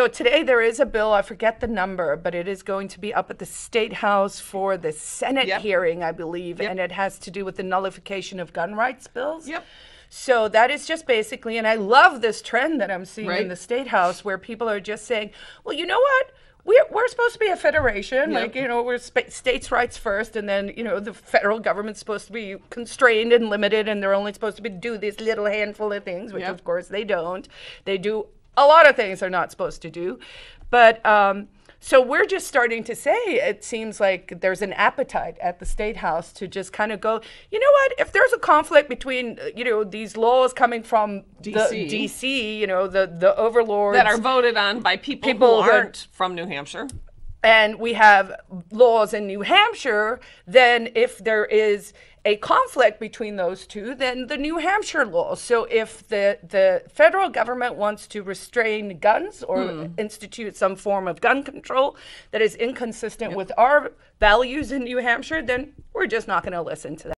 So today there is a bill, I forget the number, but it is going to be up at the State House for the Senate Yep. hearing, I believe, Yep. and it has to do with the nullification of gun rights bills. Yep. So that is just basically, and I love this trend that I'm seeing Right. in the State House where people are just saying, well, you know what? We're, we're supposed to be a federation, Yep. like, you know, we're spa- states' rights first, and then, you know, the federal government's supposed to be constrained and limited, and they're only supposed to be do this little handful of things, which Yep. of course they don't. They do a lot of things they're not supposed to do. But um, so we're just starting to say it seems like there's an appetite at the state house to just kind of go, you know what? If there's a conflict between uh, you know these laws coming from DC. the DC, you know the the overlords that are voted on by people, People who aren't from New Hampshire. And we have laws in New Hampshire, then if there is a conflict between those two, then the New Hampshire law. So if the, the federal government wants to restrain guns or hmm. institute some form of gun control that is inconsistent with our values in New Hampshire, then we're just not going to listen to that.